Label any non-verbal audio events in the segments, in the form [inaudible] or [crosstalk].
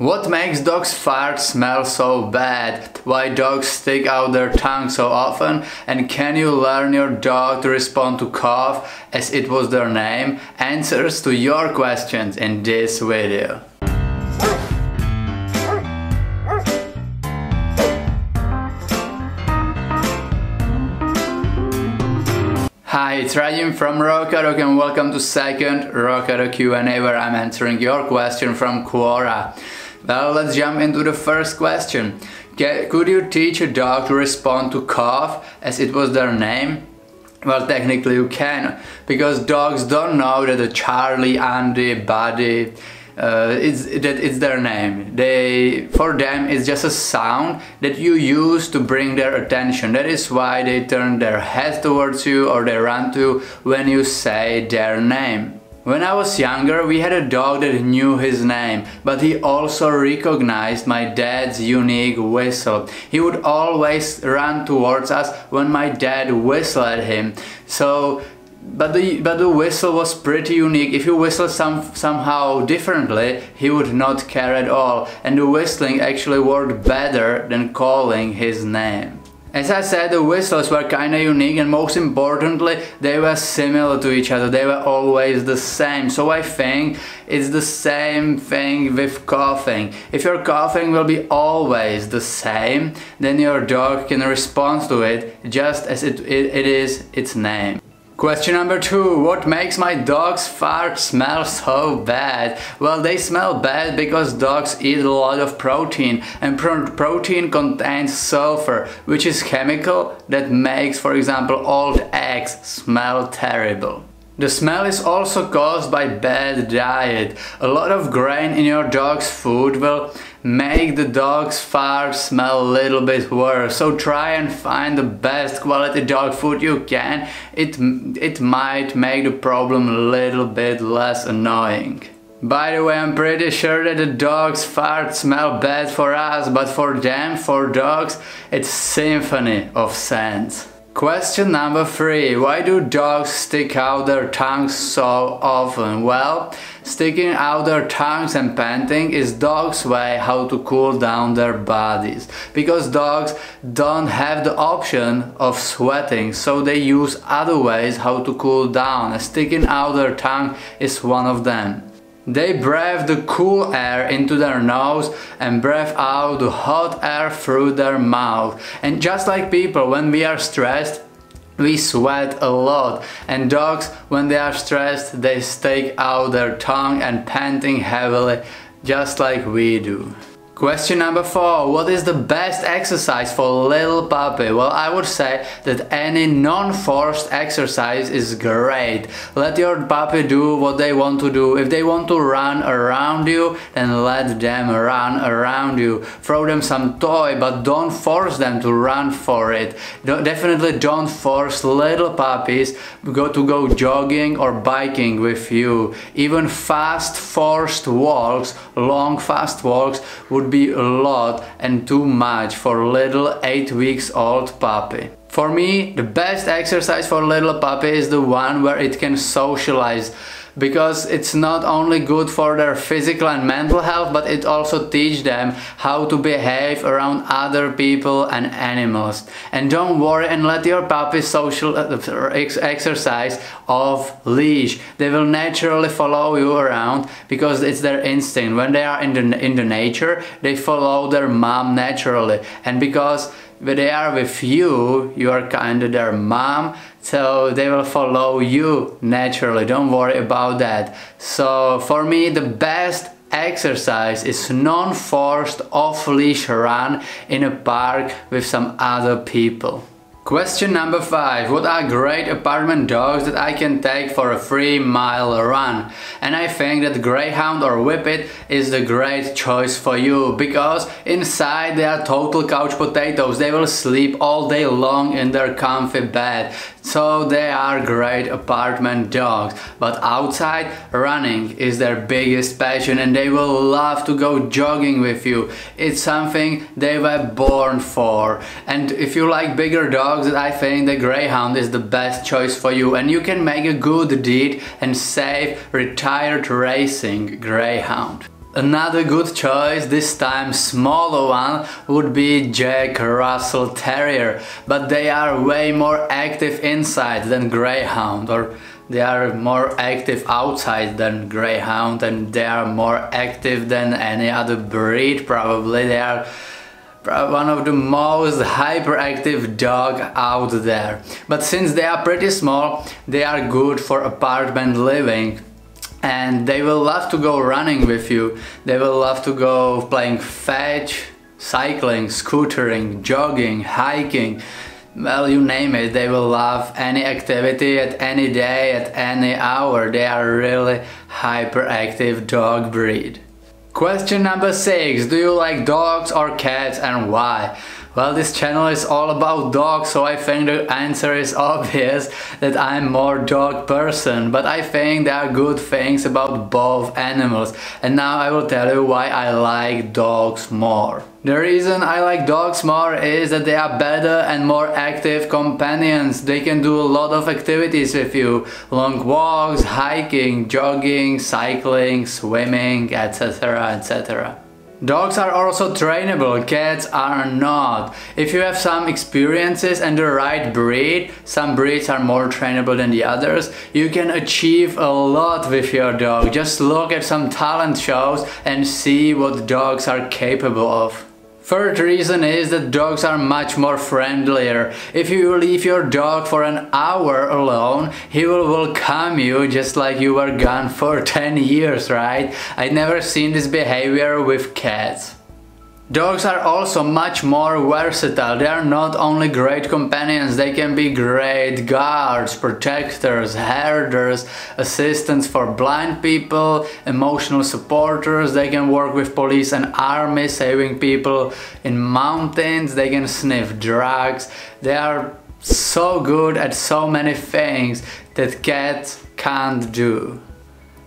What makes dogs' farts smell so bad? Why dogs stick out their tongue so often? And can you learn your dog to respond to cough as it was their name? Answers to your questions in this video. Hi, it's Radim from Rocadog and welcome to second Rocadog Q&A where I'm answering your question from Quora. Well, let's jump into the first question. Could you teach a dog to respond to cough as it was their name? Well, technically you can, because dogs don't know that the Charlie, Andy, Buddy, uh, it's, that it's their name. They, for them, it's just a sound that you use to bring their attention. That is why they turn their head towards you or they run to you when you say their name. When I was younger, we had a dog that knew his name, but he also recognized my dad's unique whistle. He would always run towards us when my dad whistled at him. So but the but the whistle was pretty unique. If you whistle some somehow differently, he would not care at all. And the whistling actually worked better than calling his name. As I said, the whistles were kinda unique and most importantly, they were similar to each other, they were always the same. So I think it's the same thing with coughing. If your coughing will be always the same, then your dog can respond to it just as it, it, it is its name. Question number two, what makes my dog's fart smell so bad? Well, they smell bad because dogs eat a lot of protein and pro protein contains sulfur, which is chemical that makes, for example, old eggs smell terrible. The smell is also caused by bad diet. A lot of grain in your dog's food will make the dog's fart smell a little bit worse. So try and find the best quality dog food you can. It, it might make the problem a little bit less annoying. By the way, I'm pretty sure that the dog's farts smell bad for us, but for them, for dogs, it's symphony of scents. Question number three. Why do dogs stick out their tongues so often? Well, sticking out their tongues and panting is dogs' way how to cool down their bodies. Because dogs don't have the option of sweating, so they use other ways how to cool down. Sticking out their tongue is one of them. They breathe the cool air into their nose and breathe out the hot air through their mouth. And just like people, when we are stressed, we sweat a lot and dogs when they are stressed they stick out their tongue and panting heavily just like we do. Question number four, what is the best exercise for little puppy? Well, I would say that any non-forced exercise is great. Let your puppy do what they want to do. If they want to run around you, then let them run around you. Throw them some toy, but don't force them to run for it. Don't, definitely don't force little puppies go to go jogging or biking with you. Even fast forced walks, long fast walks would be a lot and too much for little 8 weeks old puppy. For me, the best exercise for little puppy is the one where it can socialize because it's not only good for their physical and mental health but it also teach them how to behave around other people and animals. And don't worry and let your puppy social uh, exercise off leash. They will naturally follow you around because it's their instinct. When they are in the in the nature they follow their mom naturally. And because they are with you, you are kind of their mom, so they will follow you naturally. Don't worry about that. So for me, the best exercise is non-forced off-leash run in a park with some other people. Question number 5. What are great apartment dogs that I can take for a 3 mile run? And I think that Greyhound or Whippet is the great choice for you because inside they are total couch potatoes. They will sleep all day long in their comfy bed. So they are great apartment dogs. But outside, running is their biggest passion and they will love to go jogging with you. It's something they were born for. And if you like bigger dogs, I think the Greyhound is the best choice for you. And you can make a good deed and save retired racing Greyhound. Another good choice, this time smaller one, would be Jack Russell Terrier, but they are way more active inside than Greyhound, or they are more active outside than Greyhound, and they are more active than any other breed probably. They are one of the most hyperactive dog out there. But since they are pretty small, they are good for apartment living and they will love to go running with you. They will love to go playing fetch, cycling, scootering, jogging, hiking. Well, you name it, they will love any activity at any day, at any hour. They are really hyperactive dog breed. Question number 6. Do you like dogs or cats and why? Well, this channel is all about dogs, so I think the answer is [laughs] obvious that I'm more dog person, but I think there are good things about both animals. And now I will tell you why I like dogs more. The reason I like dogs more is that they are better and more active companions. They can do a lot of activities with you. Long walks, hiking, jogging, cycling, swimming, etc. etc. Dogs are also trainable, cats are not. If you have some experiences and the right breed, some breeds are more trainable than the others, you can achieve a lot with your dog. Just look at some talent shows and see what dogs are capable of. Third reason is that dogs are much more friendlier. If you leave your dog for an hour alone, he will welcome you just like you were gone for [laughs] 10 years, right? I never seen this behavior with cats. Dogs are also much more versatile. They are not only great companions, they can be great guards, protectors, herders, assistants for blind people, emotional supporters. They can work with police and army, saving people in mountains. They can sniff drugs. They are so good at so many things that cats can't do.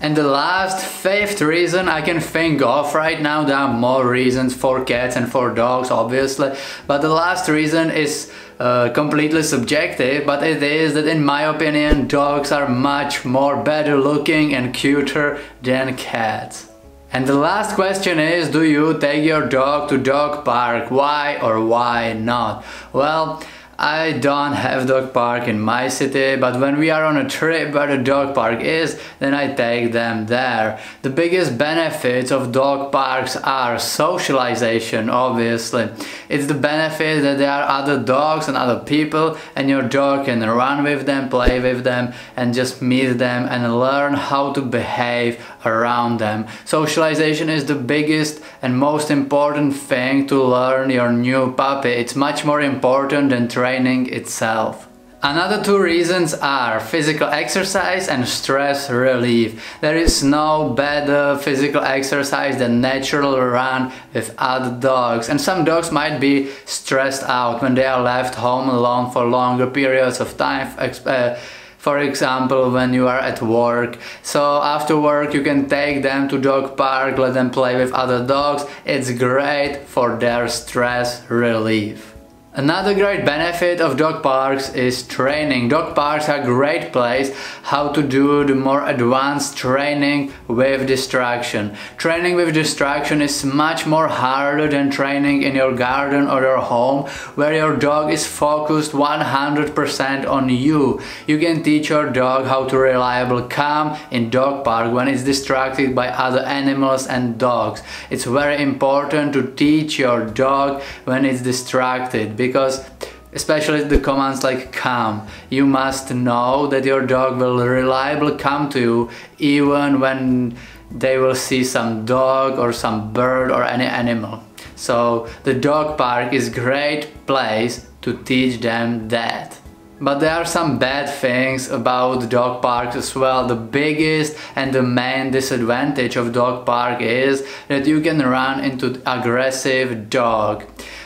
And the last, fifth reason I can think of right now, there are more reasons for cats and for dogs obviously, but the last reason is uh, completely subjective, but it is that in my opinion dogs are much more better looking and cuter than cats. And the last question is, do you take your dog to dog park? Why or why not? Well, I don't have dog park in my city, but when we are on a trip where the dog park is, then I take them there. The biggest benefits of dog parks are socialization, obviously. It's the benefit that there are other dogs and other people and your dog can run with them, play with them and just meet them and learn how to behave around them. Socialization is the biggest and most important thing to learn your new puppy. It's much more important than training itself. Another two reasons are physical exercise and stress relief. There is no better physical exercise than natural run with other dogs. And some dogs might be stressed out when they are left home alone for longer periods of time. Uh, for example when you are at work. So after work you can take them to dog park let them play with other dogs. It's great for their stress relief Another great benefit of dog parks is training. Dog parks are a great place how to do the more advanced training with distraction. Training with distraction is much more harder than training in your garden or your home where your dog is focused 100% on you. You can teach your dog how to reliably calm in dog park when it's distracted by other animals and dogs. It's very important to teach your dog when it's distracted because especially the commands like come you must know that your dog will reliably come to you even when they will see some dog or some bird or any animal so the dog park is great place to teach them that but there are some bad things about dog parks as well. The biggest and the main disadvantage of dog park is that you can run into aggressive dog.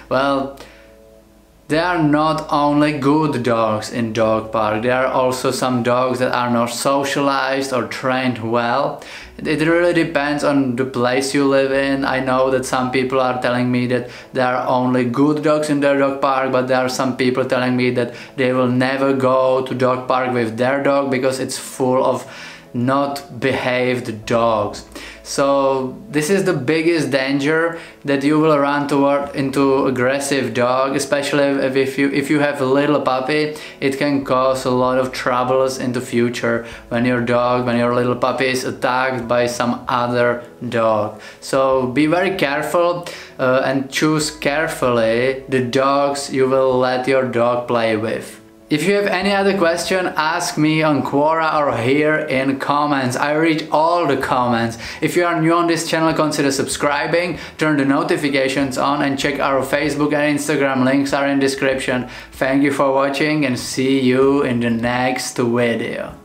Well, there are not only good dogs in dog park, there are also some dogs that are not socialized or trained well. It really depends on the place you live in. I know that some people are telling me that there are only good dogs in their dog park, but there are some people telling me that they will never go to dog park with their dog because it's full of not behaved dogs. So this is the biggest danger that you will run toward into aggressive dog, especially if, you if you have a little puppy, it can cause a lot of troubles in the future when your dog, when your little puppy is attacked by some other dog. So be very careful uh, and choose carefully the dogs you will let your dog play with. If you have any other question, ask me on Quora or here in comments. I read all the comments. If you are new on this channel, consider subscribing, turn the notifications on and check our Facebook and Instagram links are in description. Thank you for watching and see you in the next video.